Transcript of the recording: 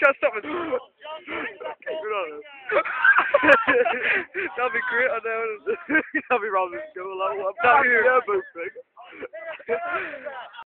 can't stop it. That'd be great, I know. That'd be rather cool. like, what? That'd be a thing.